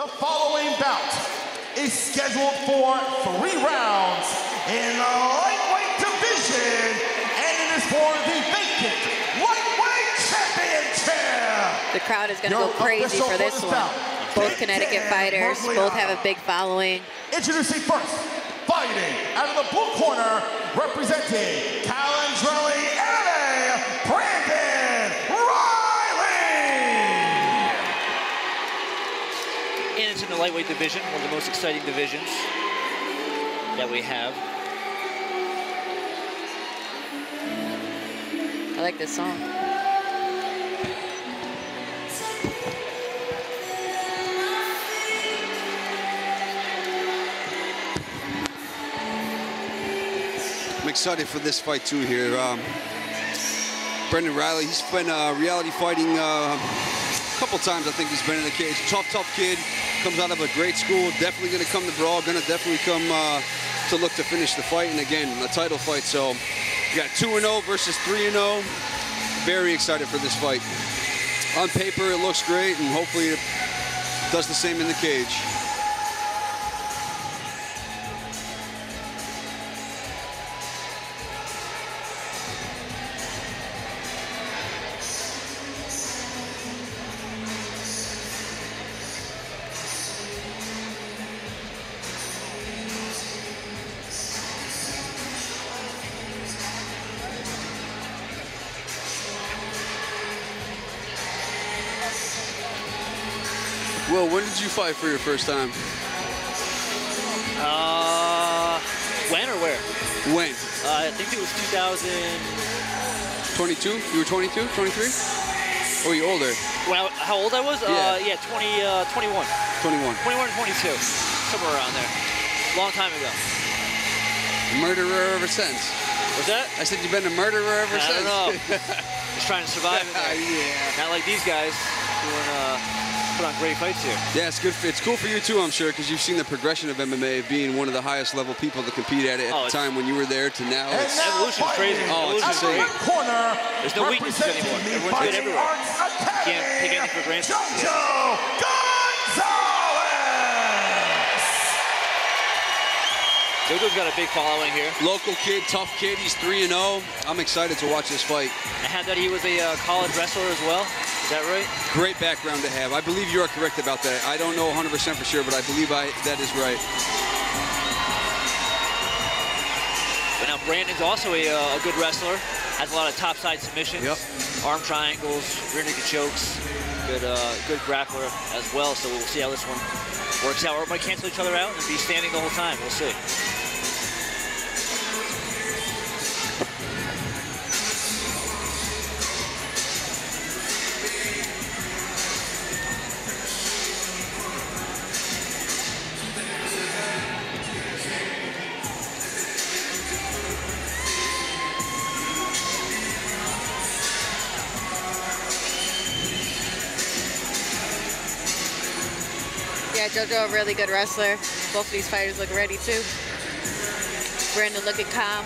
The following bout is scheduled for three rounds in the lightweight division, and it is for the vacant lightweight championship. The crowd is going to go crazy for this one. bout, Both Connecticut fighters, both have a big following. Introducing first, fighting out of the blue corner, representing MMA, Brandon Reilly. And it's in the lightweight division, one of the most exciting divisions that we have. I like this song. I'm excited for this fight too here. Um, Brendan Reilly, he's been uh, reality fighting uh, a couple times. I think he's been in the cage. Tough, tough kid. Comes out of a great school. Definitely going to come to brawl. Going to definitely come uh, to look to finish the fight. And again, a title fight. So you got 2 and 0 versus 3 and 0. Very excited for this fight. On paper, it looks great, and hopefully it does the same in the cage. Will, when did you fight for your first time? Uh, when or where? When? Uh, I think it was 2000. 22? You were 22, 23? Or you older? When I, how old I was? Yeah. Uh, yeah, 20, uh, 21. 21. 21 and 22. Somewhere around there. Long time ago. Murderer ever since. Was that? I said you've been a murderer ever I since. don't know. Just trying to survive in there. yeah. Not like these guys doing, uh, put on great fights here. Yeah, it's good. It's cool for you too, I'm sure, because you've seen the progression of MMA being one of the highest level people to compete at it at Oh, the time when you were there to now. And It's, now Evolution's crazy. Oh, it's out of the insane. corner, There's no weaknesses anymore. Everyone's good everywhere. Arts Academy, Can't take anything for granted. Jojo Gonzalez. Jojo's got a big following here. local kid, tough kid. He's 3 and 0. I'm excited to watch this fight. I had that he was a uh, college wrestler as well. Is that right? Great background to have. I believe you are correct about that. I don't know 100% for sure, but I believe I that is right. But now Brandon's also a, uh, a good wrestler. Has a lot of topside submissions, Yep. arm triangles, rear naked chokes. Good, uh, good grappler as well. So we'll see how this one works out. Or it might cancel each other out and be standing the whole time. We'll see. Yeah, JoJo, a really good wrestler. Both of these fighters look ready too. Brandon looking calm.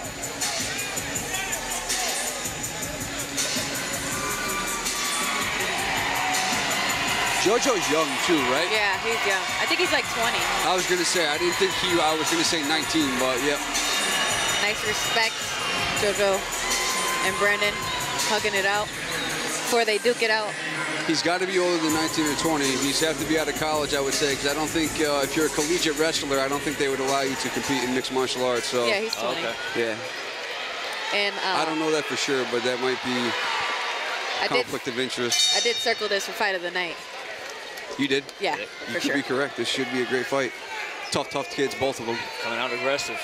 JoJo's young too, right? Yeah, he's young. I think he's like 20. I was gonna say I didn't think he. I was gonna say 19, but yeah. Nice respect, JoJo and Brandon hugging it out before they duke it out. He's got to be older than 19 or 20. He's have to be out of college, I would say, because I don't think uh, if you're a collegiate wrestler, I don't think they would allow you to compete in mixed martial arts. So Yeah, he's 20. okay. yeah. And uh, I don't know that for sure, but that might be I did, conflict of interest. I did circle this for fight of the night. You did? Yeah, You for could sure. be correct. This should be a great fight. Tough, tough kids, both of them. Coming out aggressive.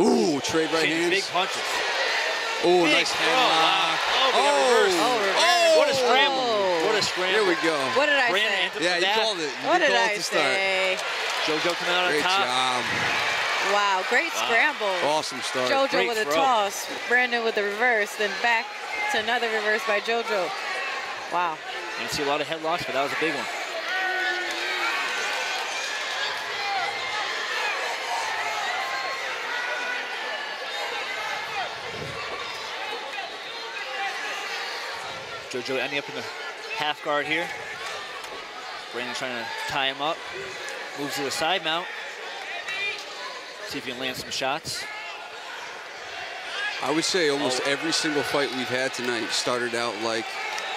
Ooh, trade right Big- hands. Big punches. Oh, Big nice throw. hand Wow. lock. Oh, we got reversed. Oh, scramble. There we go. What did I Brandon say? Yeah, you that. called it. You What did I it to start. say? JoJo coming out on Great top. job. Wow, great Wow. scramble. Awesome start. JoJo Great with a throw. toss, Brandon with a reverse, then back to another reverse by JoJo. Wow. Didn't see a lot of headlocks, but that was a big one. JoJo ending up in the half guard here. Brandon trying to tie him up. Moves to the side mount. See if he can land some shots. I would say almost Oh. every single fight we've had tonight started out like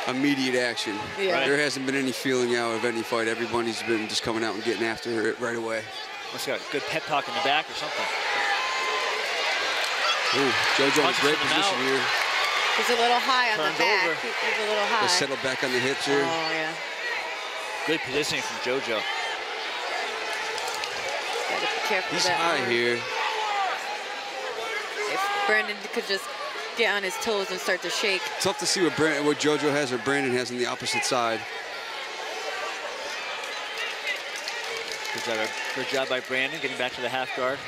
immediate action. Yeah. Right. There hasn't been any feeling out of any fight. Everybody's been just coming out and getting after it right away. Must have got good pep talk in the back or something. Ooh, JoJo in a great position out. here. He's a little high on Turned the back. over. He's a little high. Let's settle back on the hips here. Oh, yeah. Good positioning from JoJo. Gotta be careful He's that high arm. here. If Brandon could just get on his toes and start to shake. Tough to see what Brand- what JoJo has or Brandon has on the opposite side. Good job, good job by Brandon getting back to the half guard.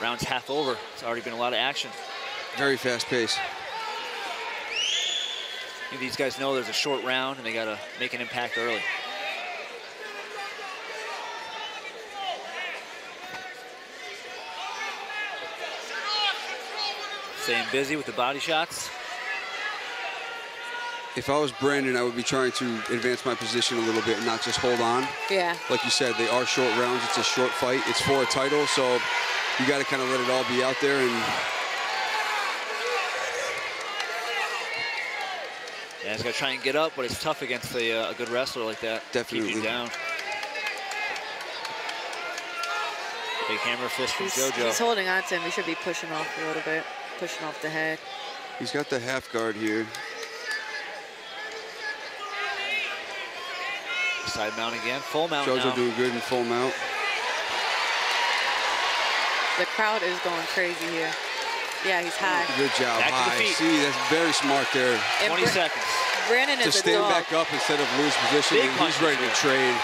Round's half over. It's already been a lot of action. Very fast pace. These guys know there's a short round and they got to make an impact early. Staying busy with the body shots. If I was Brandon, I would be trying to advance my position a little bit and not just hold on. Yeah. Like you said, they are short rounds. It's a short fight. It's for a title, so you got to kind of let it all be out there. And Yeah, he's got to try and get up, but it's tough against a, uh, a good wrestler like that. Keep Definitely. you down. Big hammer fist from He's, JoJo. he's holding on to him. He should be pushing off a little bit, pushing off the head. he's got the half guard here. Side mount again, full mount JoJo now. doing good in full mount. The crowd is going crazy here. Yeah, he's high. Good job, Back to the high. feet. See, that's very smart there. And 20 Bra- seconds. Brandon To is a stand dog. back up instead of lose position, Big and he's ready to trade.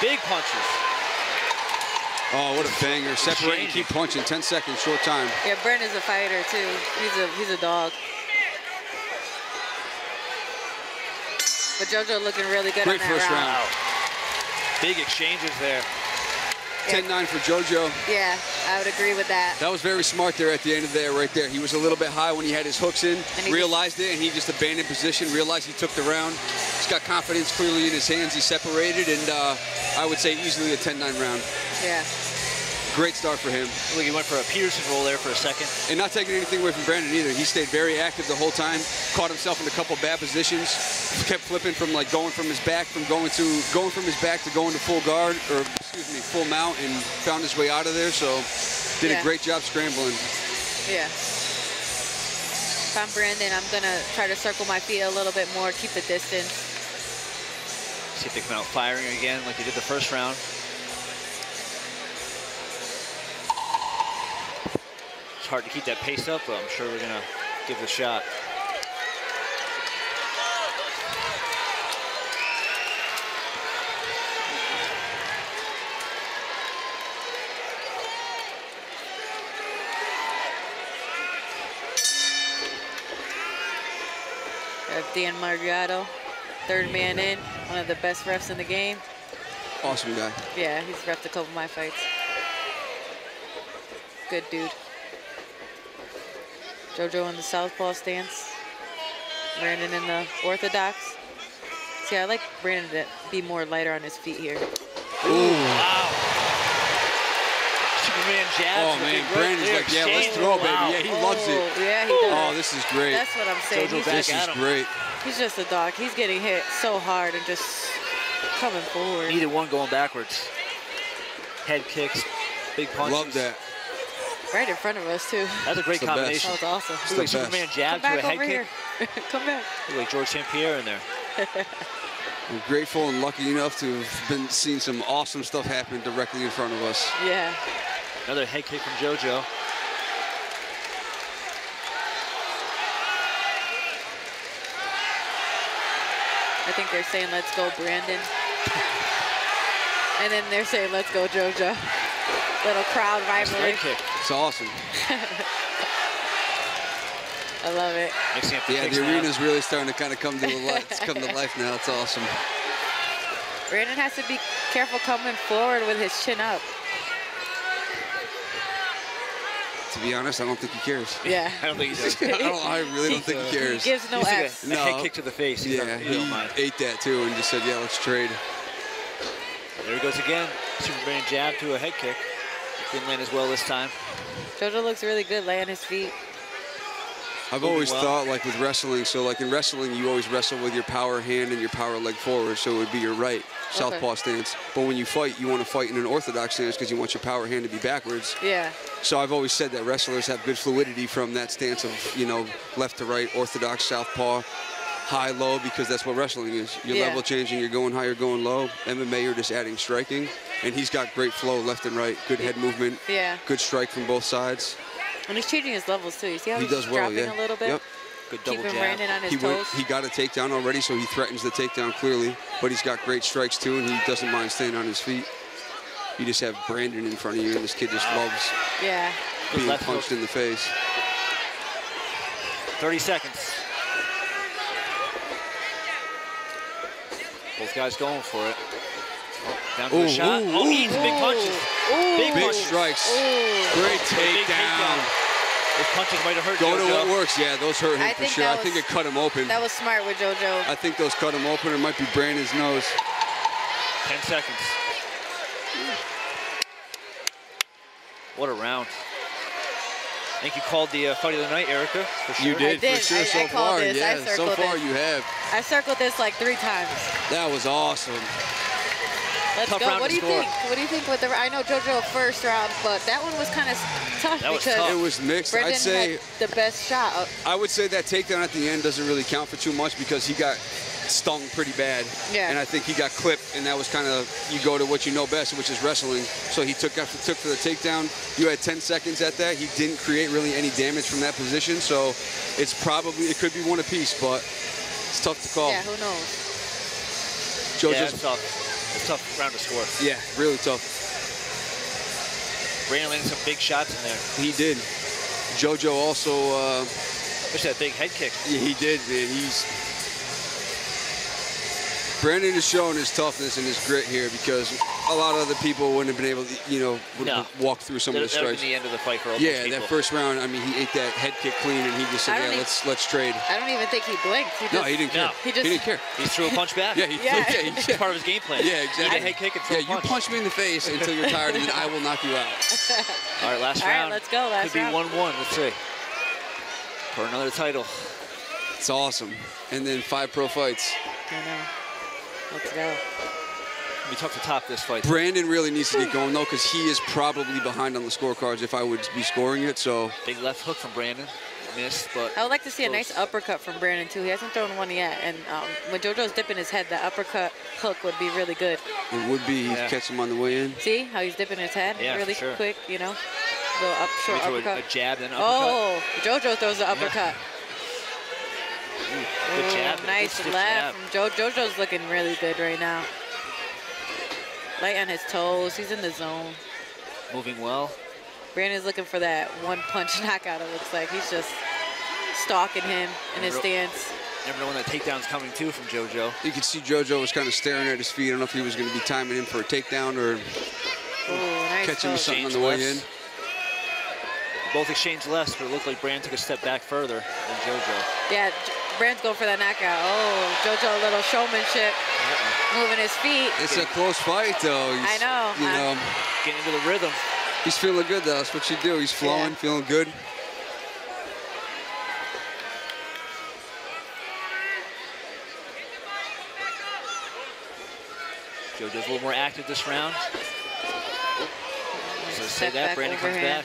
Big punches. Oh, what a banger. Separate and Changing. keep punching. 10 seconds, short time. Yeah, Brandon's a fighter too. He's a he's a dog. But JoJo looking really good Great on that first round. round. Big exchanges there. 10-9 for JoJo. Yeah, I would agree with that. That was very smart there at the end of there, right there. He was a little bit high when he had his hooks in, he realized it, and he just abandoned position, realized he took the round. He's got confidence clearly in his hands. He separated, and uh, I would say easily a 10-9 round. Yeah. Great start for him. Look, he went for a Peterson roll there for a second. And not taking anything away from Brandon either. He stayed very active the whole time, caught himself in a couple bad positions, kept flipping from like going from his back, from going to going from his back to going to full guard, or excuse me, full mount, and found his way out of there. So did Yeah. a great job scrambling. Yeah. If I'm Brandon, I'm gonna try to circle my feet a little bit more, keep the distance. See if they come out firing again like they did the first round. It's hard to keep that pace up, but I'm sure we're gonna give it a shot. Dan Margado, third man in, one of the best refs in the game. Awesome guy. Yeah, he's refed a couple of my fights. Good dude. Jojo in the southpaw stance. Brandon in the orthodox. See, I like Brandon to be more lighter on his feet here. Wow. Superman jabs. Oh man, big right Brandon's there, like, yeah, let's exchange. throw, Wow. baby. Yeah, he loves it. Oh, yeah, he does. Oh, this is great. That's what I'm saying. Jojo He's back This just, is him. great. he's just a dog. He's getting hit so hard and just coming forward. Neither one going backwards. Head kicks, big punches. Love that. Right in front of us, too. That's a great It's best. combination. That was awesome. Look the like best. Superman Come jab to a back head over kick. here. Come back. Look like George St. Pierre in there. We're grateful and lucky enough to have been seeing some awesome stuff happen directly in front of us. Yeah. Another head kick from JoJo. I think they're saying, let's go, Brandon. and then they're saying, let's go, JoJo. Little crowd Nice rivalry. leg kick. It's awesome. I love it. Mixing up the Yeah, kicks the now. arena's really starting to kind of come to life. It's come to life now. It's awesome. Brandon has to be careful coming forward with his chin up. To be honest, I don't think he cares. Yeah. I don't think he does. I, don't, I really don't think he cares. Gives no He took a- F's. a, No. head kick to the face. He's yeah, not, he he ate that too and just said, yeah, let's trade. There he goes again. Superman jab to a head kick. Didn't land as well this time. Jojo looks really good laying his feet. I've always well. thought like with wrestling, so like in wrestling, you always wrestle with your power hand and your power leg forward, so it would be your right southpaw stance. But when you fight, you want to fight in an orthodox stance because you want your power hand to be backwards. Yeah. So I've always said that wrestlers have good fluidity from that stance of, you know, left to right, orthodox, southpaw, high, low, because that's what wrestling is. You're Yeah. level changing, you're going high, you're going low. MMA, you're just adding striking. And he's got great flow left and right, good head movement, Yeah. good strike from both sides. And he's changing his levels too. You see how He he's does well, dropping yeah. a little bit? Yep. Good double Keeping jab. Brandon on his He, toes. went, he got a takedown already, so he threatens the takedown clearly. But he's got great strikes too, and he doesn't mind staying on his feet. You just have Brandon in front of you, and this kid just loves yeah. Being left punched hook. in the face. 30 seconds. Both guys going for it. Oh, down to Ooh, a shot. ooh, oh, ooh. big punches. Ooh. Big Big punches. strikes. Ooh. Great Big takedown. Those punches might have hurt Go to JoJo. what works. Yeah, those hurt him I for sure. that I think it cut him open. That was smart with JoJo. I think those cut him open. It might be Brandon's nose. 10 seconds. What a round. I think you called the uh, fight of the night, Erica, for sure. You did, did. for sure I- I so called far. this. I Yeah, so far it. you have. I circled this like three times. That was awesome. Let's Tough go. round What do you score. think? What do you think with the? I know JoJo first round, but that one was kind of tough That was because tough. It was mixed. Brendan I'd say had the best shot. I would say that takedown at the end doesn't really count for too much because he got stung pretty bad. Yeah. And I think he got clipped, and that was kind of you go to what you know best, which is wrestling. So he took took for the takedown. You had 10 seconds at that. He didn't create really any damage from that position. So it's probably it could be one apiece, but it's tough to call. Yeah, who knows? Yeah, JoJo's it's tough. A tough round to score. yeah, really tough. Brandon landed some big shots in there. He did. JoJo also. Uh, Especially that big head kick. Yeah, he did, man. He's Brandon is showing his toughness and his grit here because a lot of other people wouldn't have been able to, you know, would No. walk through some That, of the that would have strikes. been the end of the fight for most Yeah, people. that first round, I mean, he ate that head kick clean and he just said, "Yeah, think- let's let's trade." I don't even think he blinked. He just, No, he didn't care. No. He just- he didn't care. He threw a punch back. Yeah, he, Yeah. yeah, he- It's yeah. part of his game plan. Yeah, exactly. Eat a head kick and throw Yeah, a you punch. punch me in the face until you're tired, and then I will knock you out. All right, last All right, round. let's go, last Could be round. 1-1. Let's see. For another title. It's awesome. And then five pro fights. I know. Let's go. We tough to top this fight. Brandon really needs to get going though, because he is probably behind on the scorecards if I would be scoring it. So Big left hook from Brandon. Missed, but I would like to see a nice uppercut from Brandon too. He hasn't thrown one yet, and um, when JoJo's dipping his head, the uppercut hook would be really good. it would be Yeah. catch him on the way in. See how he's dipping his head Yeah, really sure. quick, you know, little up short we throw a, uppercut. a jab then uppercut. Oh, JoJo throws the uppercut. Good Ooh, jab. and a good nice left jab. from Jo. JoJo's looking really good right now. Light on his toes. He's in the zone. Moving well. Brandon's looking for that one punch knockout. It looks like he's just stalking him in his stance. Never know when that takedown's coming too from JoJo. You could see JoJo was kind of staring at his feet. I don't know if he was going to be timing him for a takedown or Ooh, nice catch him with hook. something on the way lefts. in. Both exchanged less, but it looked like Brandon took a step back further than JoJo. Yeah, J- Brand's going for that knockout. Oh, JoJo, a little showmanship, moving his feet. It's a close fight, though. He's, I know. You I- know, Getting into the rhythm. he's feeling good, though. That's what you do. He's flowing, Yeah. feeling good. JoJo's a little more active this round. So say that, back Brandon comes overhand.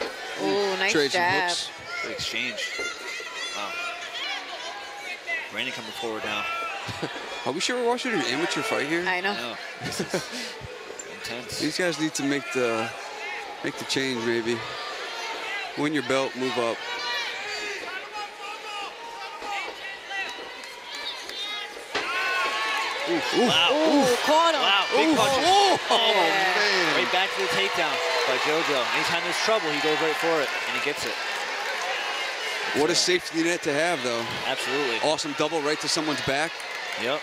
back. Ooh, nice Trades some jab. hooks. Good exchange. Wow. Brandon coming forward now. Are we sure we're watching an amateur fight here? I know. I know. Intense. These guys need to make the make the change, maybe. Win your belt, move up. Ooh! Wow. Ooh, caught him. Wow, big punches. Oh, Yeah. man. Right back to the takedown by JoJo. Anytime there's trouble, he goes right for it, and he gets it. What a safety net to have, though. Absolutely. Awesome double right to someone's back. Yep.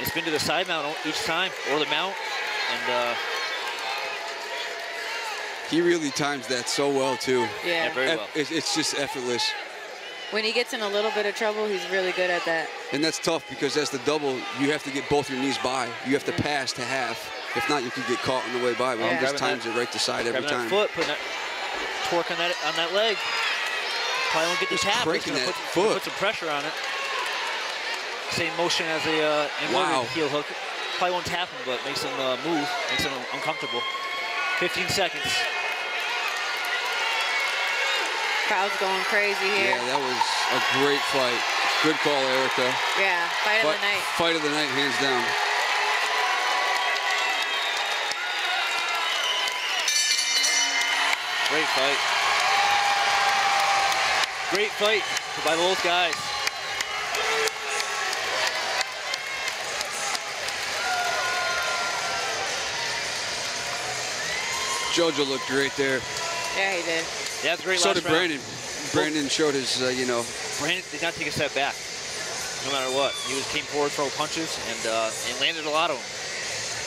It's been to the side mount each time, or the mount, and uh, He really times that so well too. Yeah. Yeah, very Eff- well. it's- It's just effortless. When he gets in a little bit of trouble, he's really good at that. And that's tough because as the double, you have to get both your knees by. You have to Mm-hmm. pass to half. If not, you could get caught on the way by. But Yeah. he just Grabbing times it right to side every time. that foot, putting that torque on that on that leg. Probably won't get the Just tap. but gonna that put, gonna foot. put some pressure on it. Same motion as a uh, inverted Wow. heel hook. Probably won't tap him, but makes him uh, move, makes him uncomfortable. 15 seconds. Crowd's going crazy here. Yeah, that was a great fight. Good call, Erica. Yeah, fight of the night. fight of the night, hands down. Great fight. Great fight by both guys. Jojo looked great there. Yeah, he did. Yeah, it's a great So last did round. Brandon. Brandon showed his, uh, you know, Brandon did not take a step back, no matter what. He was came forward, throw punches, and uh, and landed a lot of them.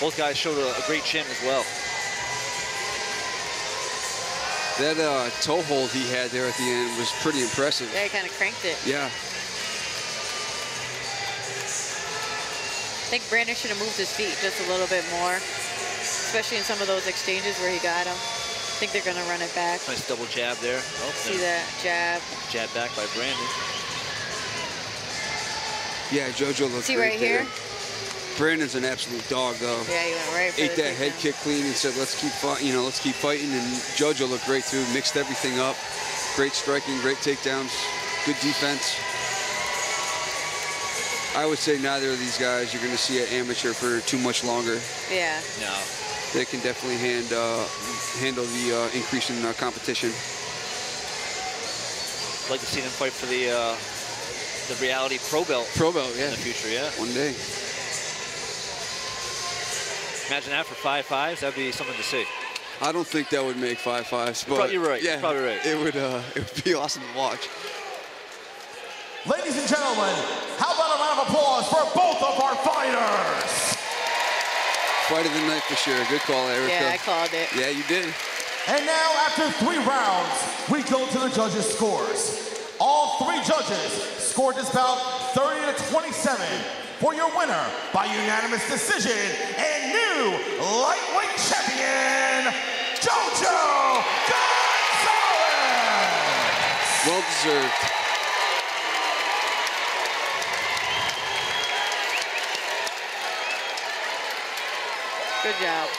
Both guys showed a, a great chin as well. that uh, toe hold he had there at the end was pretty impressive. Yeah, he kind of cranked it. Yeah. I think Brandon should have moved his feet just a little bit more, especially in some of those exchanges where he got him. I think they're going to run it back. Nice double jab there. Oh, See yeah. that jab. Jab back by Brandon. Yeah, Jojo looked See great right there. here? Brandon's an absolute dog, though. Yeah, he went right for Ate that head kick clean and said, "Let's keep fighting." You know, let's keep fighting. And Jojo looked great too. Mixed everything up. Great striking, great takedowns, good defense. I would say neither of these guys you're going to see at amateur for too much longer. Yeah. No. They can definitely hand, uh, handle the uh, increase in uh, competition. I'd like to see them fight for the uh, the reality pro belt Pro belt, yeah. in the future. Yeah. One day. Imagine that for five fives. That'd be something to see. I don't think that would make five fives, but you're right, Yeah, you're probably right. It would. Uh, it would be awesome to watch. Ladies and gentlemen, how about a round of applause for both of our fighters? Fight of the night for sure. Good call, Erica. Yeah, I called it. Yeah, you did. And now, after three rounds, we go to the judges' scores. All three judges scored this bout 30 to 27 for your winner by unanimous decision and new lightweight champion, Jojo Gonzalez. Well deserved. Good job.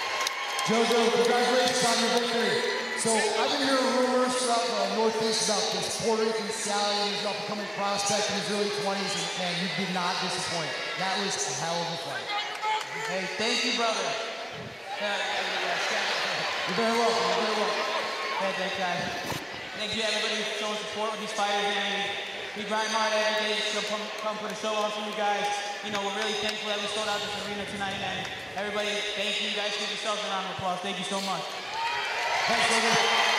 Jojo, congratulations on your victory. So I've been hearing rumors throughout the Northeast about this Puerto Rican stallion who's up and coming prospect in his early 20s, and man, you did not disappoint. That was a hell of a fight. Hey, thank you, brother. You're very welcome. You're very welcome. Hey, thanks, guys. Thank you, everybody, for showing support with these fighters. Man, we, grind hard every day to come, come put a show on for you guys. You know, we're really thankful that we sold out this arena tonight, and everybody, thank you. You guys give yourselves a round of applause. Thank you so much. Thanks, Jojo.